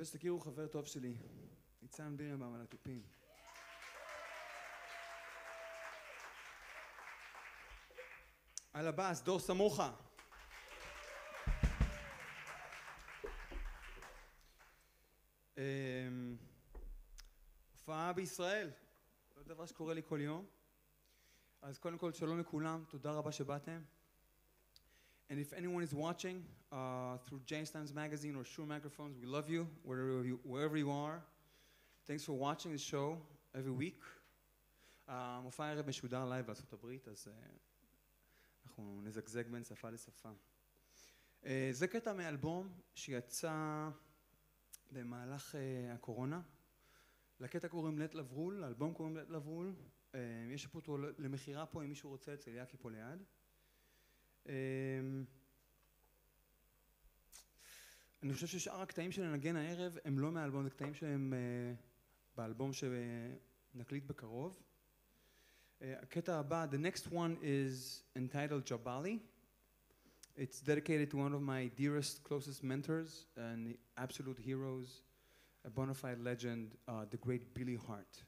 רוצה שתכירו חבר טוב שלי, ניצן בירנבאום על התופים. על הבאס, דור סמוכה. אמ, הופעה בישראל, לא דבר שקורה לי כל יום. אז קודם כל שלום לכולם, תודה רבה שבאתם. And if anyone is watching uh, through JazzTimes magazine or Shure microphones, we love you wherever you, wherever you are. Thanks for watching the show every week. המופע הערב משודר לייב בארצות הברית, אז אה, אנחנו נזגזג בין שפה לשפה. אה, זה קטע מאלבום שיצא במהלך אה, הקורונה. לקטע קוראים Let Love Rule, לאלבום קוראים Let Love Rule. יש פה אותו למכירה פה, אם מישהו רוצה, אצל יאקי פה ליד. אמ, אני חושב ששאר הקטעים שננגן הערב הם לא מהאלבום, זה קטעים שהם אה, באלבום שנקליט בקרוב. אה, הקטע הבא, the next one is entitled Jabali. It's dedicated to one of my dearest, closest mentors and absolute heroes, a bona fide legend, uh, the great Billy Hart.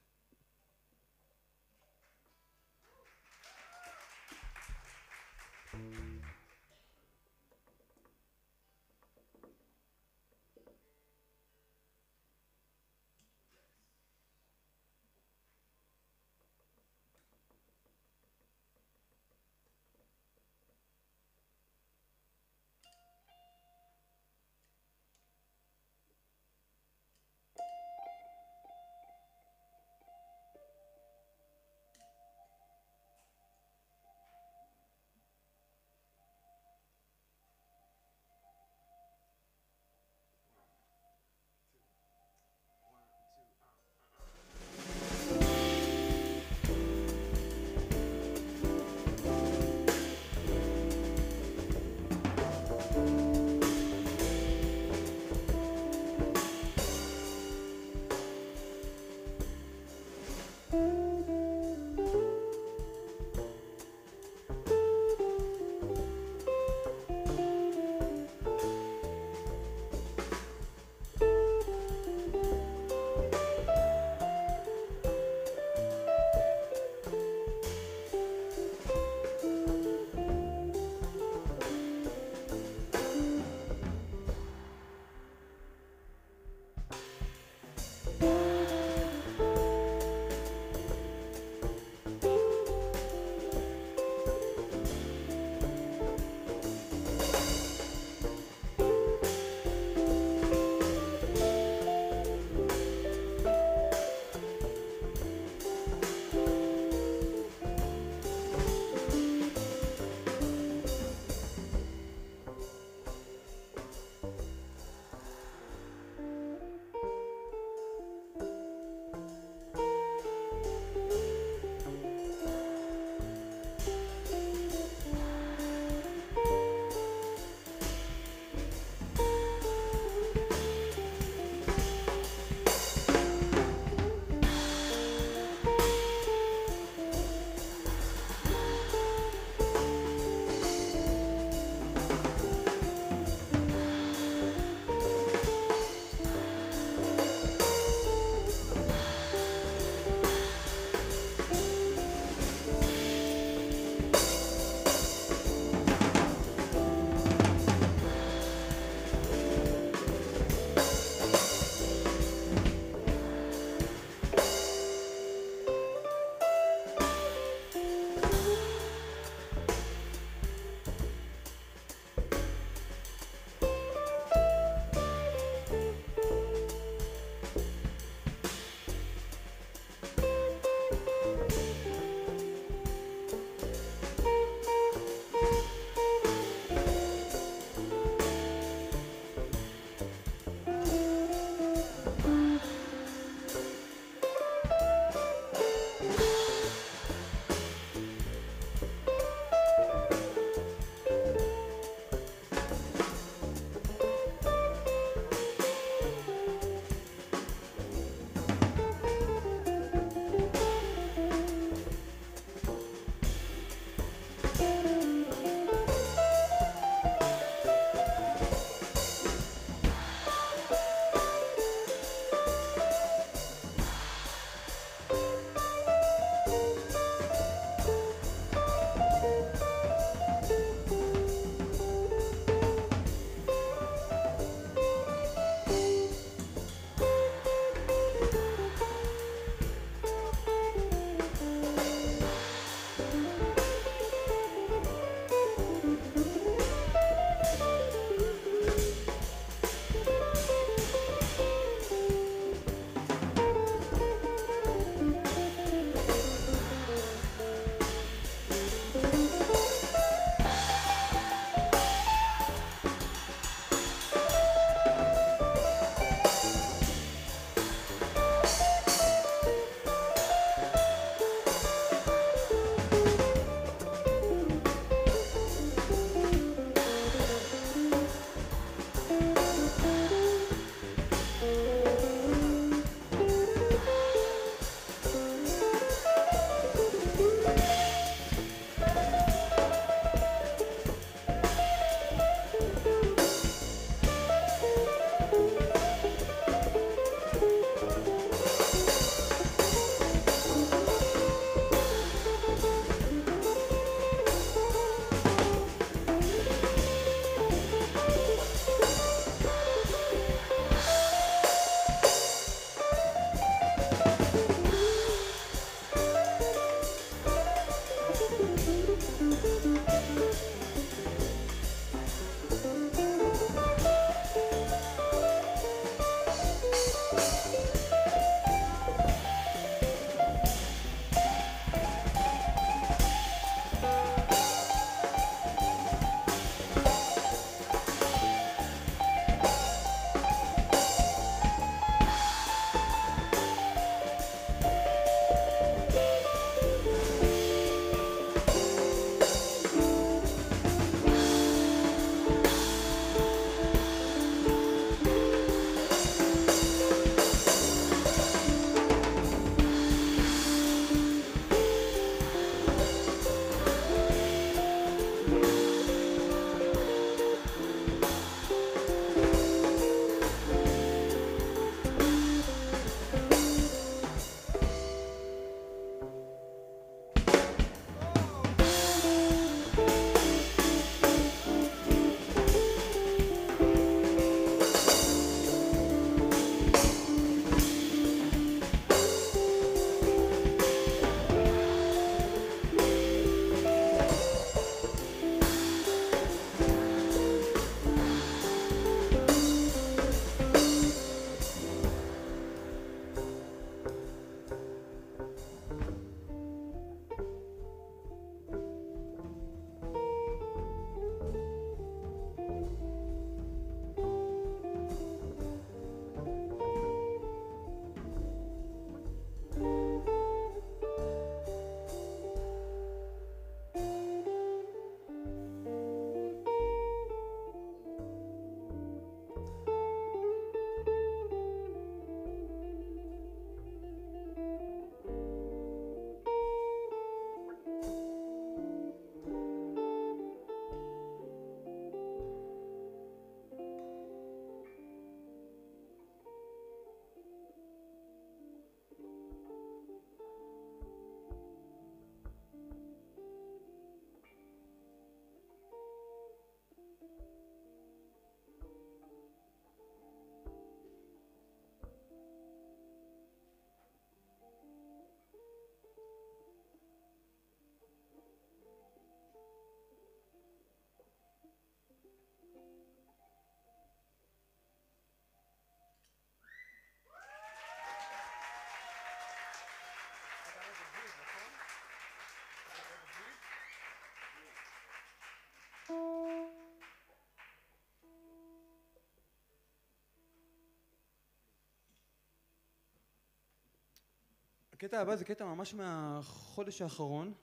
הקטע הבא זה קטע ממש מהחודש האחרון.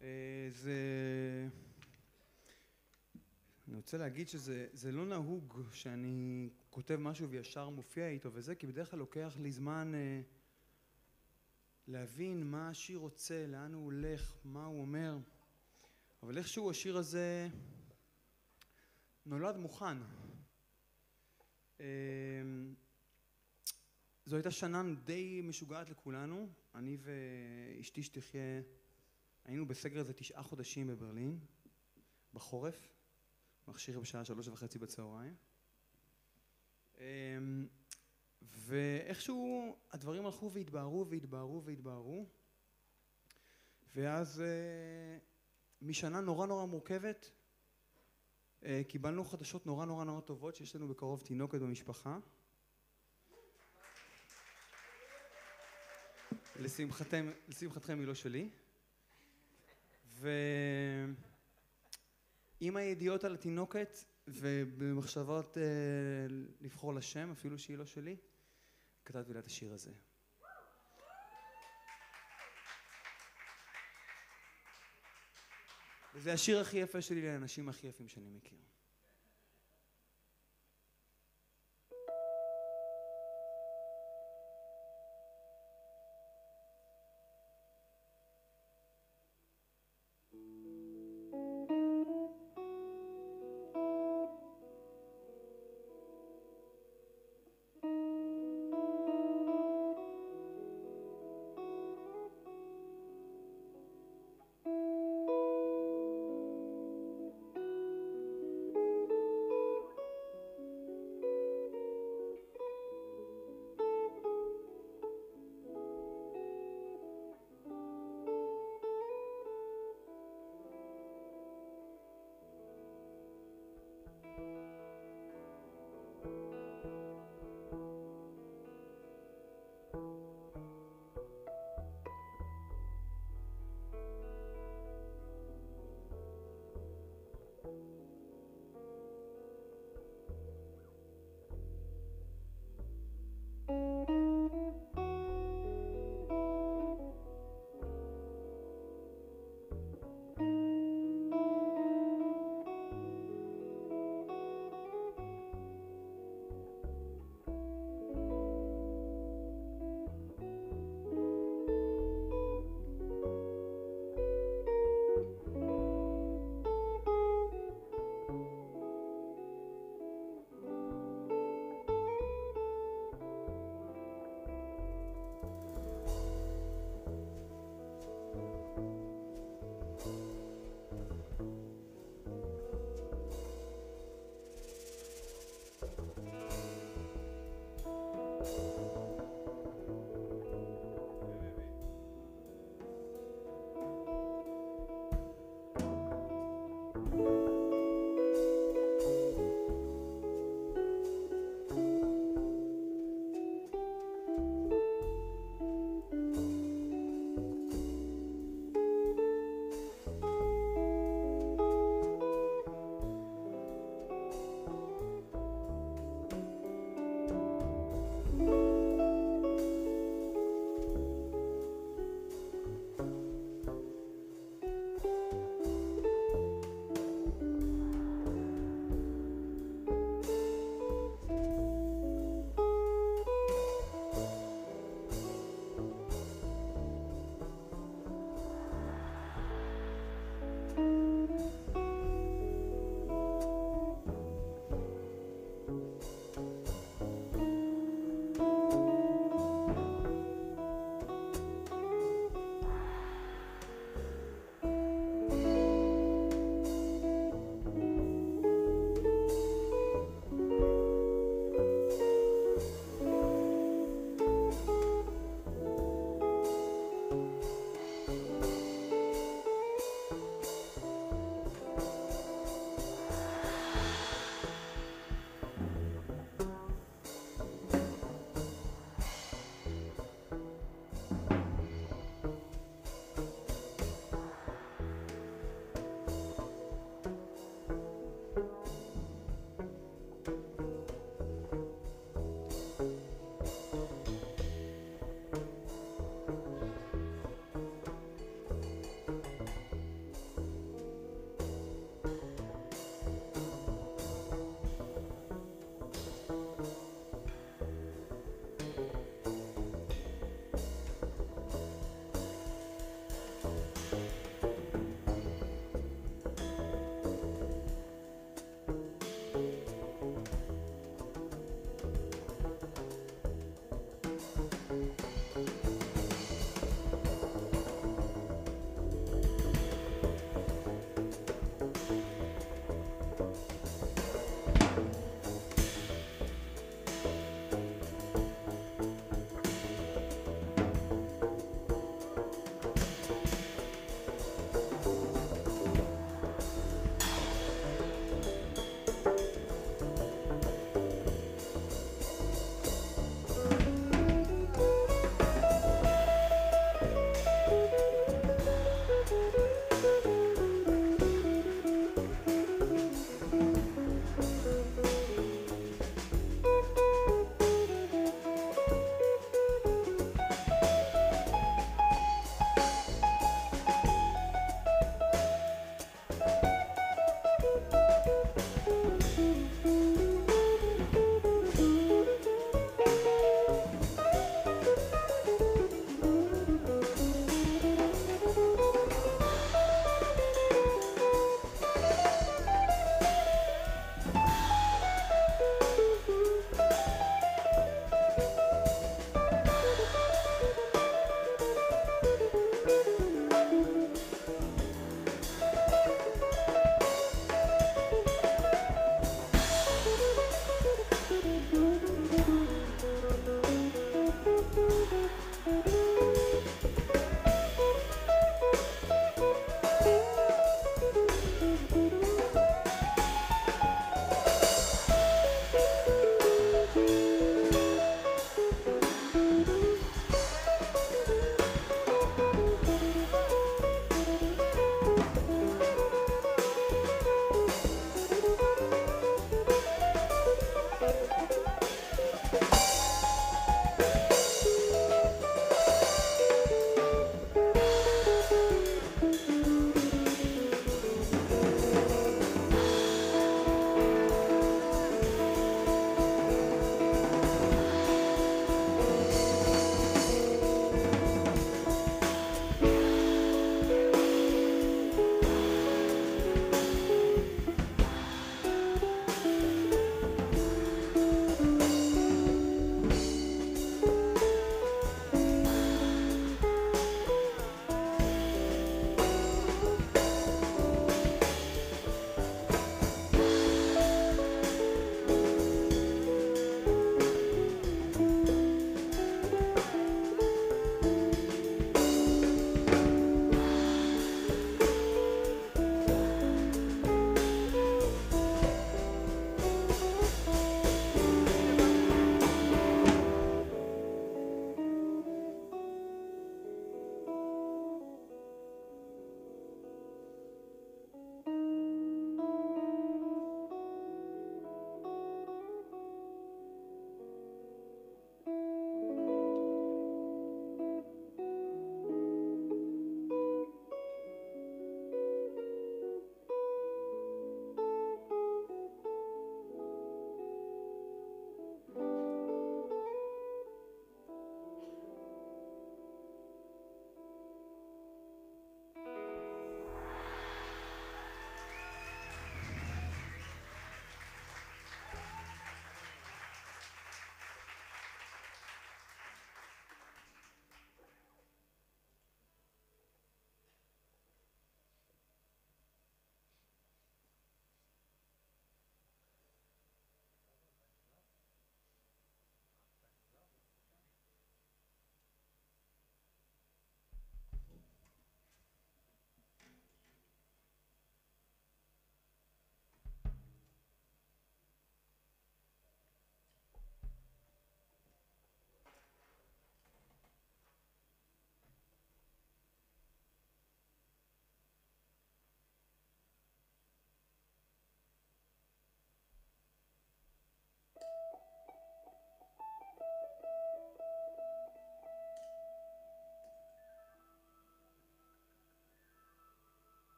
אה, זה... אני רוצה להגיד שזה זה לא נהוג שאני כותב משהו וישר מופיע איתו וזה, כי בדרך כלל לוקח לי זמן אה, להבין מה השיר רוצה, לאן הוא הולך, מה הוא אומר. אבל איכשהו השיר הזה נולד מוכן. זו הייתה שנה די משוגעת לכולנו, אני ואשתי שתחיה היינו בסגר איזה תשעה חודשים בברלין, בחורף, מכשיר בשעה שלוש וחצי בצהריים. אמ, ואיכשהו הדברים הלכו והתבהרו והתבהרו והתבהרו ואז אה, משנה נורא נורא מורכבת אה, קיבלנו חדשות נורא נורא נורא טובות שיש לנו בקרוב תינוקת במשפחה לשמחתם, לשמחתכם היא לא שלי. ועם הידיעות על התינוקת ובמחשבות אה, לבחור לה שם, אפילו שהיא לא שלי, כתבתי לה את השיר הזה. וזה השיר הכי יפה שלי לאנשים הכי יפים שאני מכיר.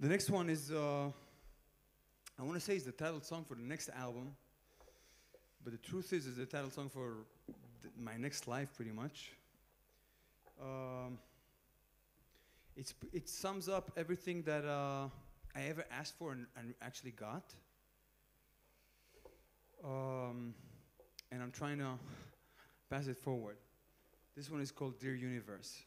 The next one is, uh, I want to say, it's the title song for the next album, but the truth is, it's the title song for my next life, pretty much. Um, it's it sums up everything that uh, I ever asked for and, and actually got. Um, and I'm trying to pass it forward. This one is called Dear Universe.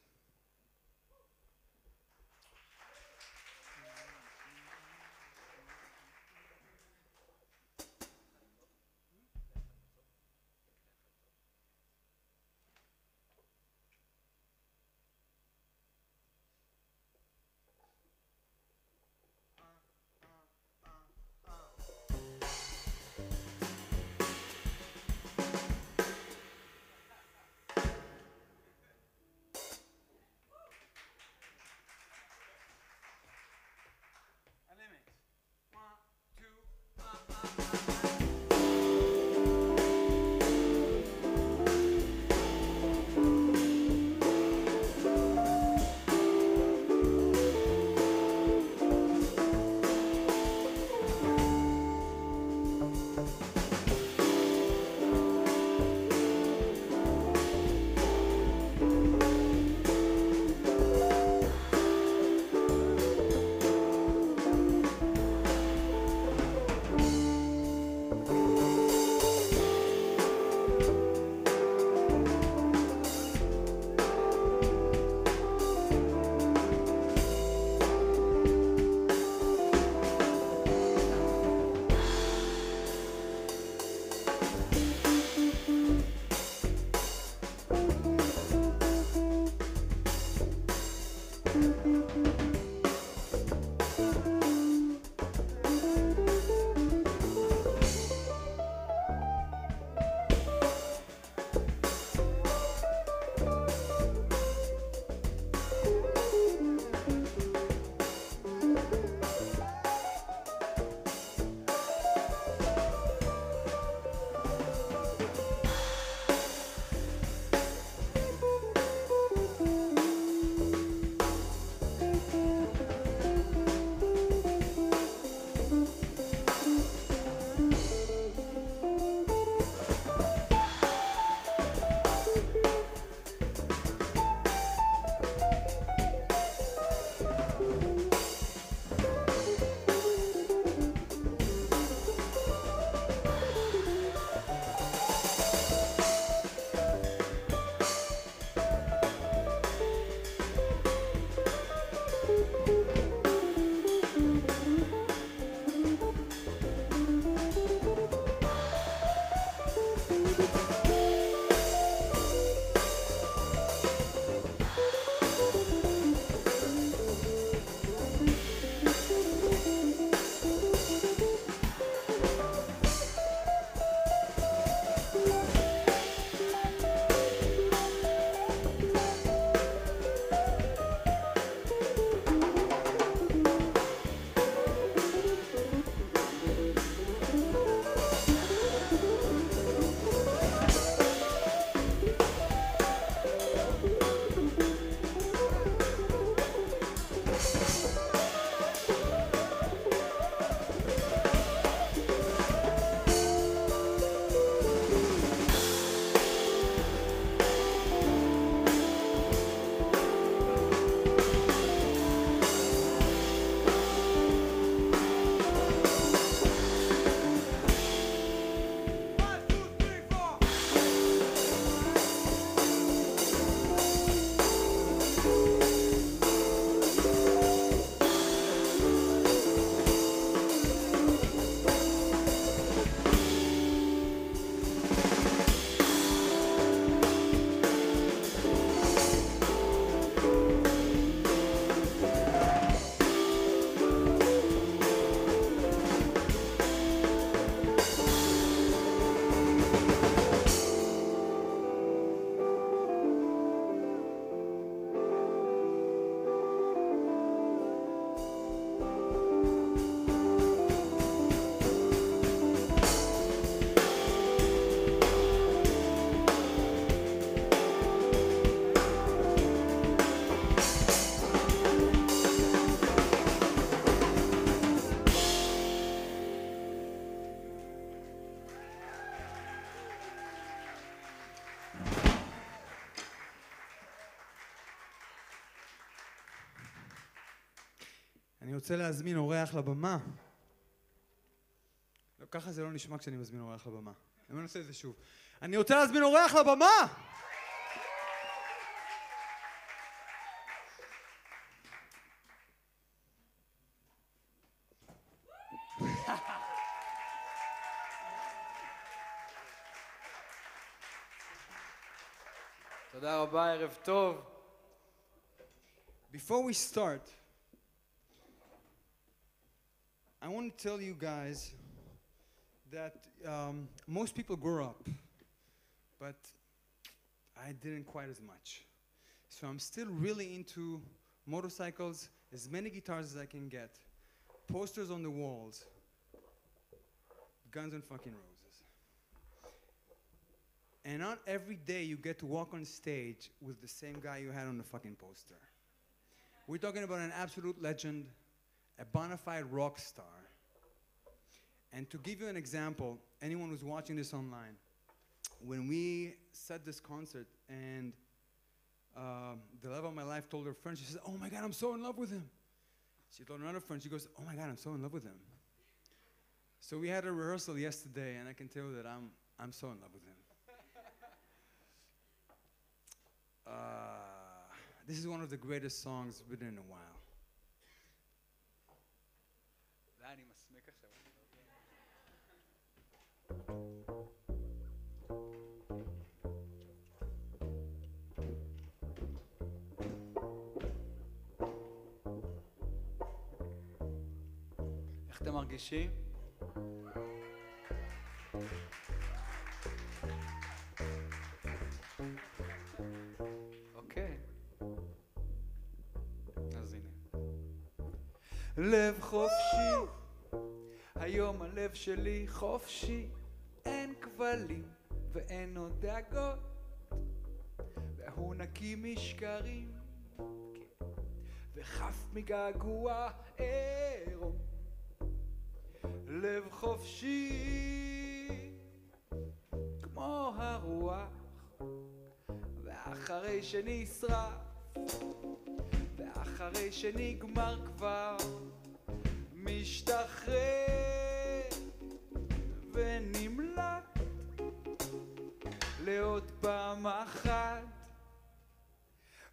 אני רוצה להזמין אורח לבמה. לא, ככה זה לא נשמע כשאני מזמין אורח לבמה. אני נעשה את זה שוב. אני רוצה להזמין אורח לבמה! תודה רבה, ערב טוב. Before we start, want to tell you guys that um, most people grow up, but I didn't quite as much. So I'm still really into motorcycles, as many guitars as I can get, posters on the walls, Guns and fucking Roses. And not every day you get to walk on stage with the same guy you had on the fucking poster. We're talking about an absolute legend, a bona fide rock star. And to give you an example, anyone who's watching this online, when we set this concert and um, the love of my life told her friend, she says, Oh my God, I'm so in love with him. She told another friend, she goes, Oh my God, I'm so in love with him. So we had a rehearsal yesterday, and I can tell you that I'm, I'm so in love with him. Uh, this is one of the greatest songs written in a while. אתם מרגישים? אוקיי. אז הנה. לב חופשי, היום הלב שלי חופשי, אין כבלים ואין עוד דאגות, והוא נקי משקרים, כן, וחף מגעגוע לב חופשי, כמו הרוח, ואחרי שנשרף, ואחרי שנגמר כבר, משתחרר ונמלט לעוד פעם אחת.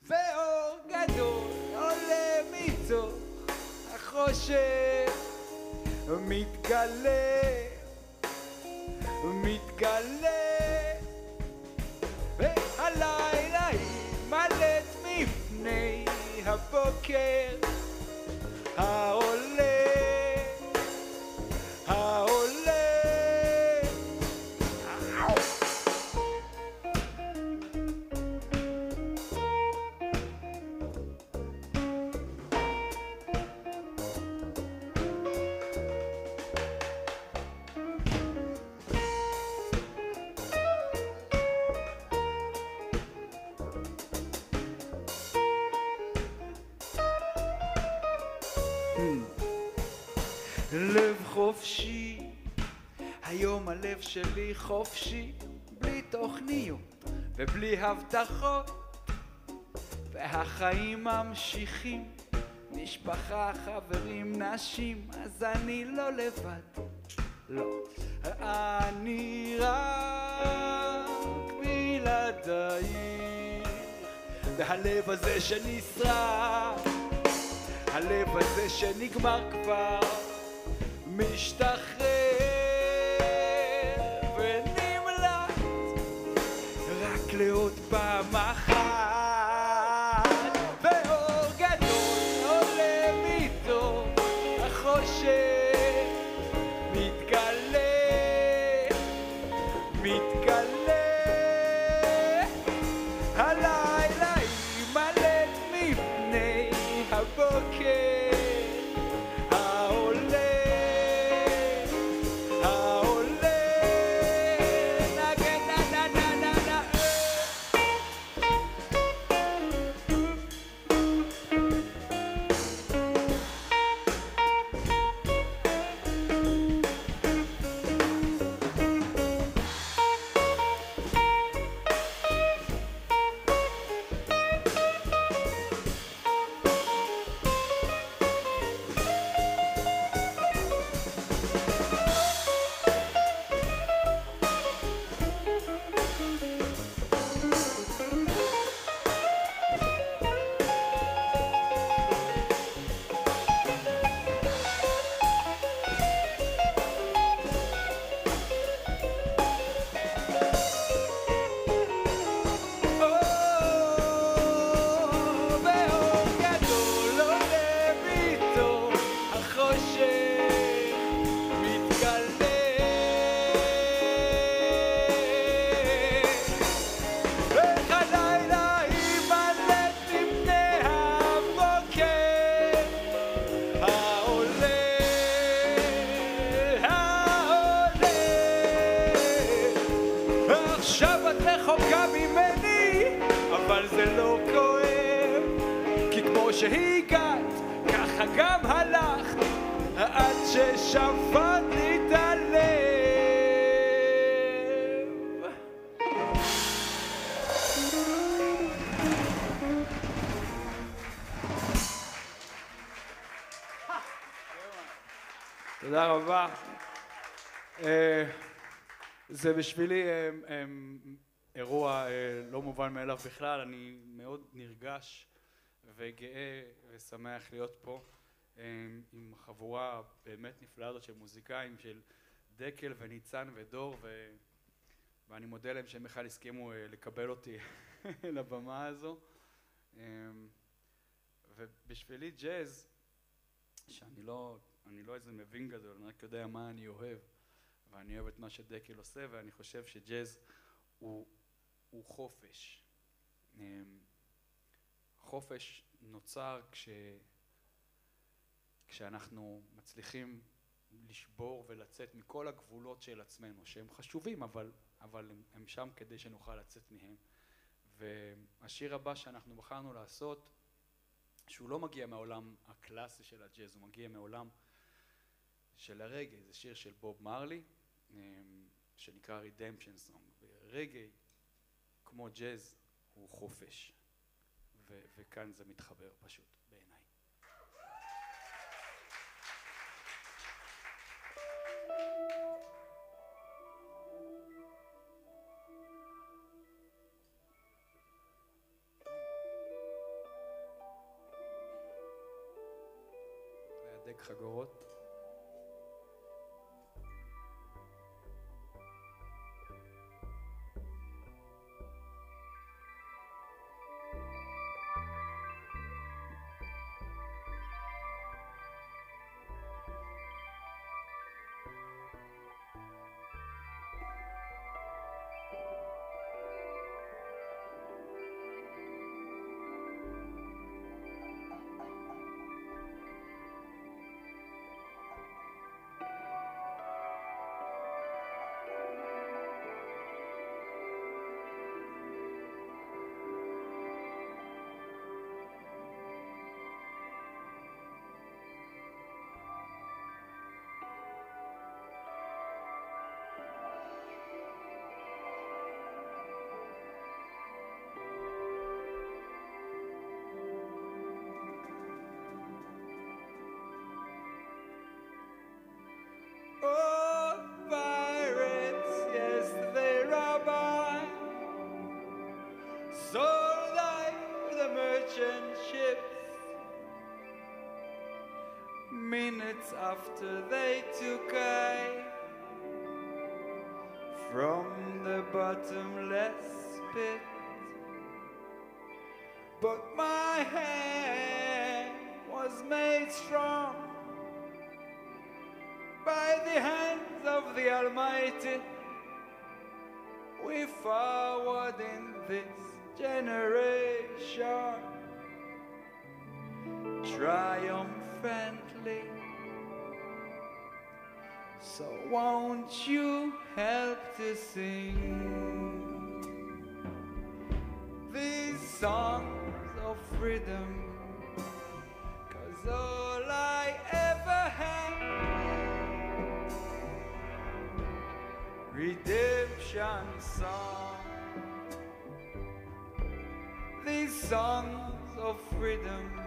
ואור גדול עולה מתוך החושך, מתגלה, מתגלה, והלילה יימלט מפני הבוקר שלי חופשי, בלי תוכניות ובלי הבטחות, והחיים ממשיכים, משפחה, חברים, נשים, אז אני לא לבד, לא, אני רק בלעדייך, והלב הזה שנשרף הלב הזה שנגמר כבר משתחרר תודה רבה. אה, זה בשבילי אה, אה, אירוע לא מובן מאליו בכלל, אני מאוד נרגש וגאה ושמח להיות פה עם חבורה באמת נפלאה הזאת של מוזיקאים, של דקל וניצן ודור, ו... ואני מודה להם שהם בכלל הסכימו לקבל אותי לבמה הזו. ובשבילי ג'אז, שאני לא, אני לא איזה מבין גדול, אני רק יודע מה אני אוהב, ואני אוהב את מה שדקל עושה, ואני חושב שג'אז הוא, הוא חופש. אמ, חופש נוצר כש, כשאנחנו מצליחים לשבור ולצאת מכל הגבולות של עצמנו, שהם חשובים, אבל, אבל הם, הם שם כדי שנוכל לצאת מהם. והשיר הבא שאנחנו בחרנו לעשות, שהוא לא מגיע מהעולם הקלאסי של הג'אז, הוא מגיע מעולם של הרגעי, זה שיר של בוב מרלי, אמ, שנקרא Redemption Song, ורגעי, כמו ג'אז, הוא חופש, ו- וכאן זה מתחבר פשוט, בעיניי. להדק חגורות. Minutes after they took I from the bottomless pit. But my hand was made strong by the hands of the Almighty. We forward in this generation triumphantly. So won't you help to sing these songs of freedom? Cause all I ever had redemption song. These songs of freedom,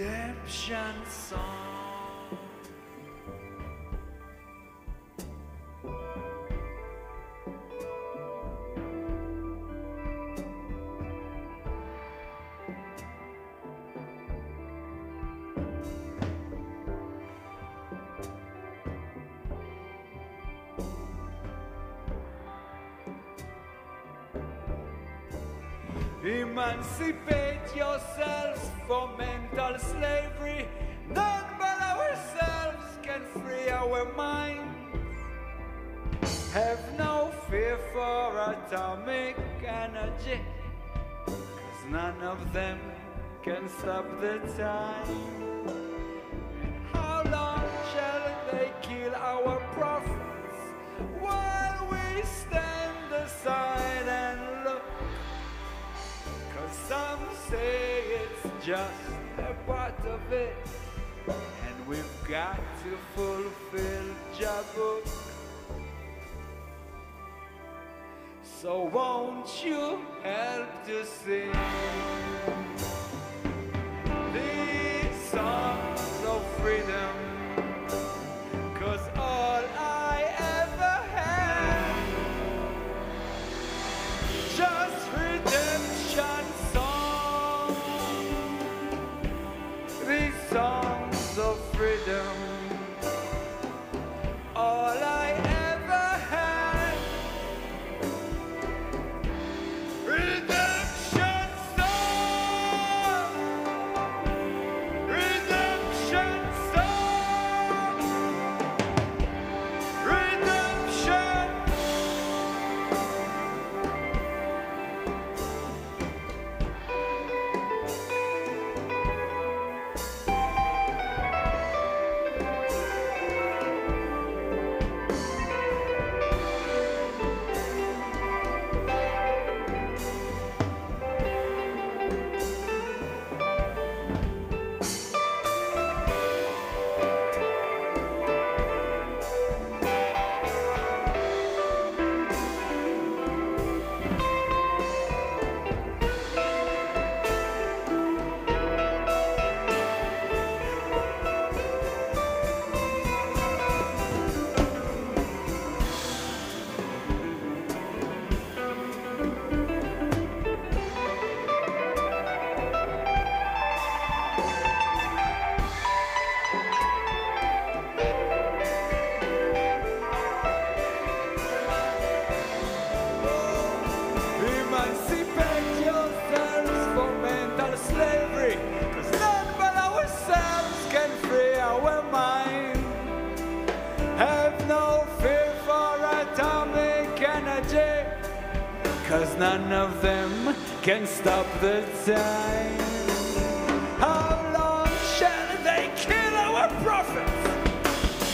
redemption song. Emancipate yourselves from me. Our minds. Have no fear for atomic energy. Cause none of them can stop the time. How long shall they kill our prophets while we stand aside and look? Cause some say it's just a part of it, we've got to fulfill Jabuk. So won't you help to sing these songs of freedom? The time. How long shall they kill our prophets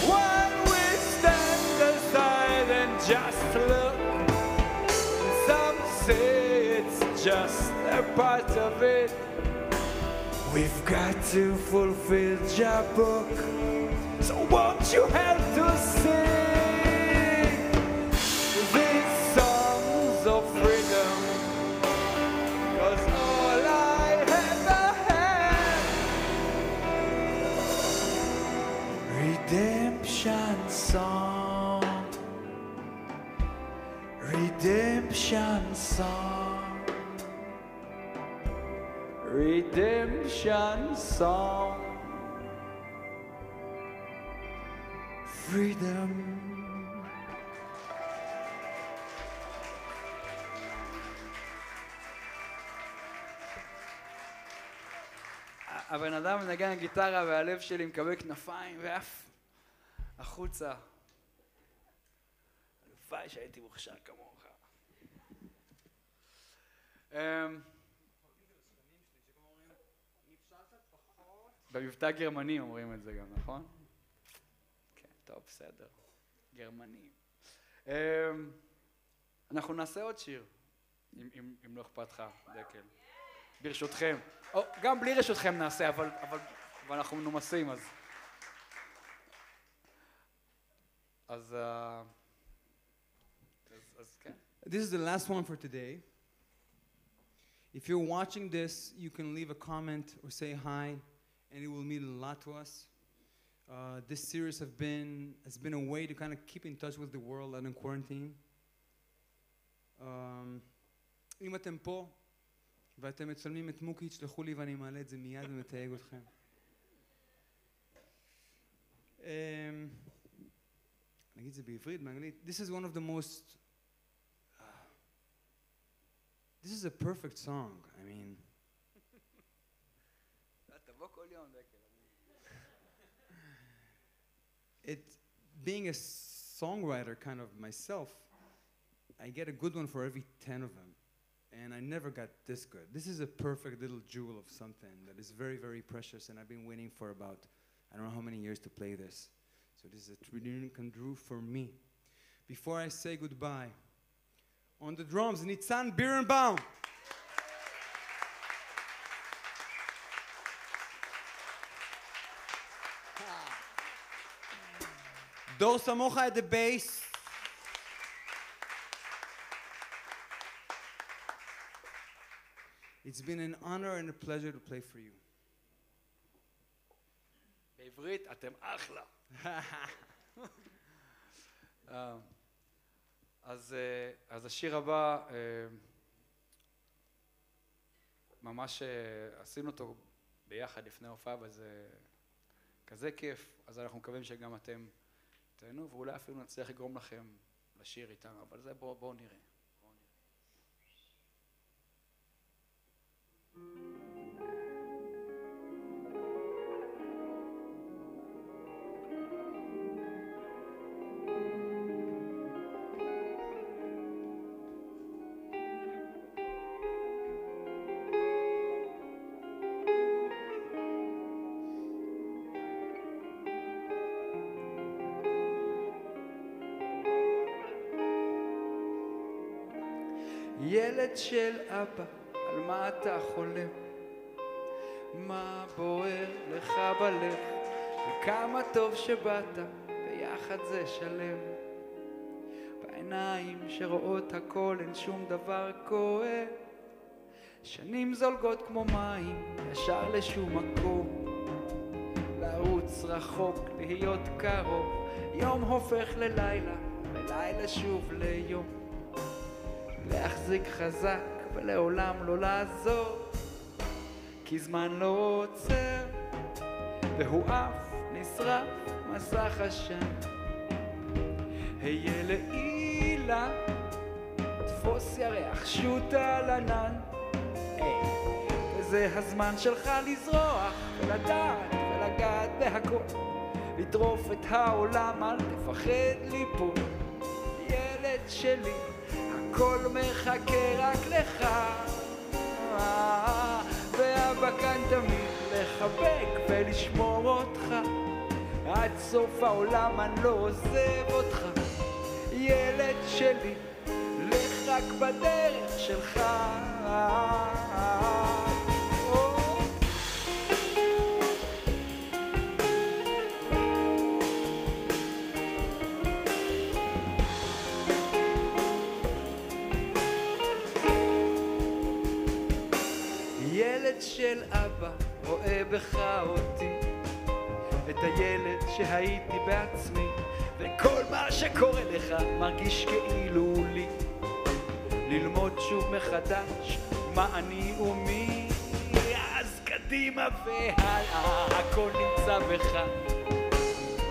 while we stand aside and just look? Some say it's just a part of it. We've got to fulfill your book. So won't you help to sing Redemption song. Freedom. הבן אדם מנגן גיטרה והלב שלי מקבל כנפיים ועף החוצה. הלוואי שהייתי מוכשר כמוך. במבטא גרמני אומרים את זה גם, נכון? כן, טוב, בסדר. גרמנים. אמ, אנחנו נעשה עוד שיר, אם, אם, אם לא אכפת לך, דקל. ברשותכם. או, גם בלי רשותכם נעשה, אבל, אבל, אבל אנחנו מנומסים, אז... אז... אה, אז, אז כן. This is the last one for today. If you're watching this, you can leave a comment or say hi, and it will mean a lot to us. Uh, this series have been has been a way to kind of keep in touch with the world and in quarantine. Um, אם אתם פה ואתם מצלמים את מוקי, תשלחו לי ואני מעלה את זה מיד ומתייג אתכם. Um, נגיד את זה בעברית, באנגלית. This is one of the most this is a perfect song. I mean, תבוא כל יום, דקל. it being a songwriter kind of myself, I get a good one for every 10 of them. And I never got this good. This is a perfect little jewel of something that is very, very precious. And I've been waiting for about, I don't know how many years to play this. So this is a Trillion Drew for me. Before I say goodbye, on the drums, Nitzan Birnbaum. Samocha at the bass. It's been an honor and a pleasure to play for you. בעברית, אתם אחלה. אה, אז, אה, אז השיר הבא, אה, ממש עשינו אותו ביחד לפני ההופעה, וזה כזה כיף, אז אנחנו מקווים שגם אתם תהנו, ואולי אפילו נצליח לגרום לכם לשיר איתנו, אבל זה בואו בוא נראה. בואו נראה. ילד של אבא, על מה אתה חולם? מה בוער לך בלב? וכמה טוב שבאת, ביחד זה שלם. בעיניים שרואות הכל אין שום דבר כואב. שנים זולגות כמו מים, ישר לשום מקום. לרוץ רחוק, להיות קרוב, יום הופך ללילה, ולילה שוב ליום. להחזיק חזק ולעולם לא לעזור כי זמן לא עוצר והוא אף נשרף מסך עשן היה לעילה תפוס ירח שוט על ענן היי, וזה הזמן שלך לזרוח ולדעת ולגעת בהכל. לטרוף את העולם אל תפחד ליפול. ילד שלי הכל מחכה רק לך. ואבא כאן תמיד לחבק ולשמור אותך. עד סוף העולם אני לא עוזב אותך. ילד שלי לך רק בדרך שלך של אבא רואה בך אותי את הילד שהייתי בעצמי וכל מה שקורה לך מרגיש כאילו לי. ללמוד שוב מחדש מה אני ומי אז קדימה והלאה הכל נמצא בך.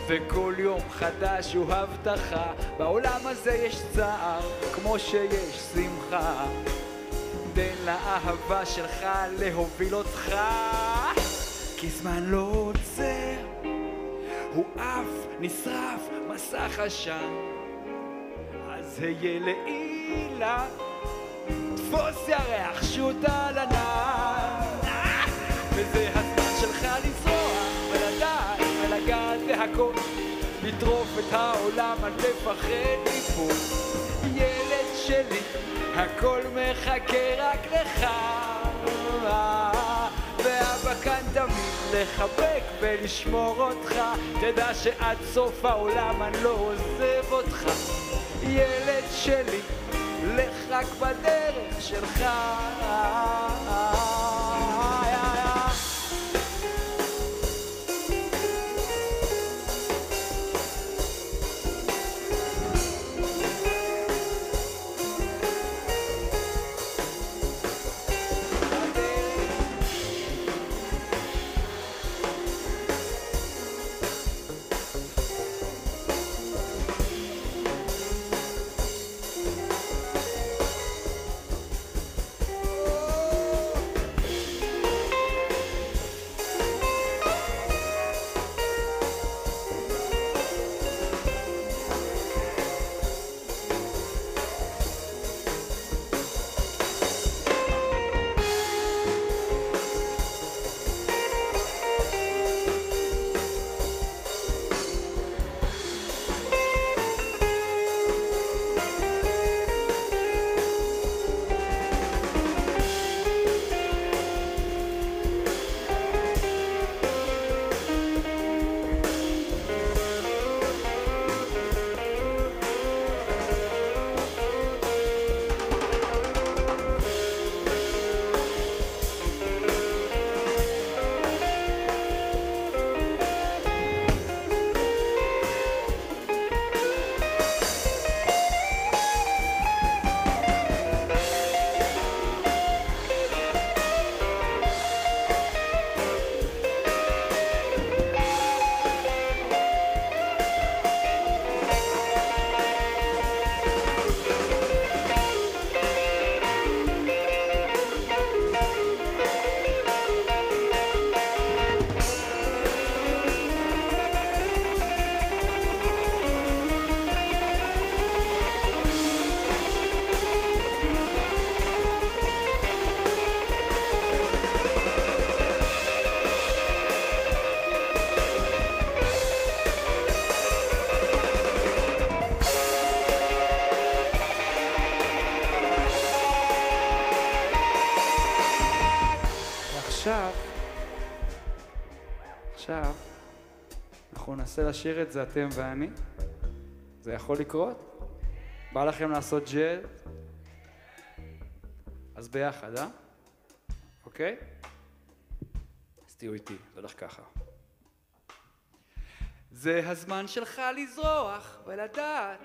וכל יום חדש הוא הבטחה בעולם הזה יש צער כמו שיש שמחה תן לאהבה שלך להוביל אותך. כי זמן לא עוצר הוא עף, נשרף, מסך עשן. אז היה לעילה תפוס ירח, שוט על ענן וזה הזמן שלך לזרוע ולדעת ולגעת בהכל. לטרוף את העולם, אל תפחד ליפול ילד שלי, הכל מחכה רק לך. ואבא כאן תמיד לחבק ולשמור אותך. תדע שעד סוף העולם אני לא עוזב אותך. ילד שלי, לך רק בדרך שלך לשיר את זה אתם ואני. זה יכול לקרות? בא לכם לעשות ג'אז? אז ביחד, אה? אוקיי? אז תהיו איתי, זה הולך ככה. זה הזמן שלך לזרוח ולדעת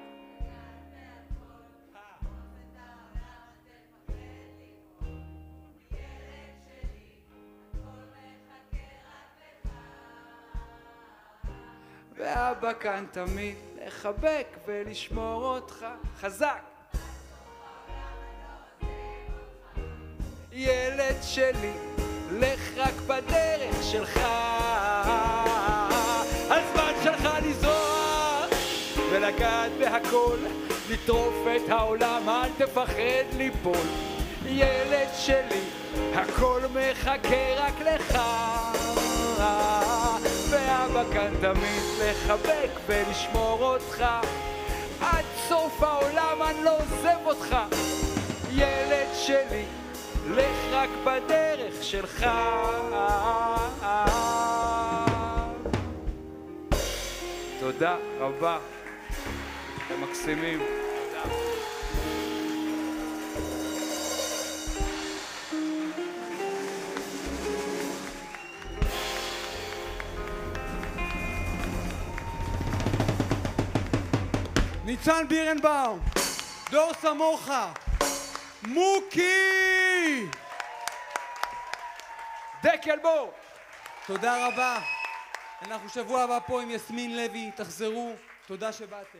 ואבא כאן תמיד לחבק ולשמור אותך חזק. ילד שלי, לך רק בדרך שלך. הזמן שלך לזרוח ולגעת בהכל, לטרוף את העולם, אל תפחד ליפול. ילד שלי, הכל מחכה רק לך. ואבא כאן תמיד לחבק ולשמור אותך? עד סוף העולם אני לא עוזב אותך. ילד שלי, לך רק בדרך שלך. תודה רבה, אתם מקסימים. ניצן בירנבאום, דור סמוכה, מוקי! דקל בור! תודה רבה. אנחנו שבוע הבא פה עם יסמין לוי, תחזרו, תודה שבאתם.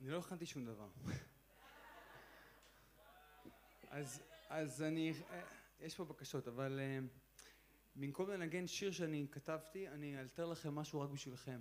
אני לא הכנתי שום דבר. אז, אז אני, אה, יש פה בקשות, אבל אה, במקום לנגן שיר שאני כתבתי, אני אלתר לכם משהו רק בשבילכם.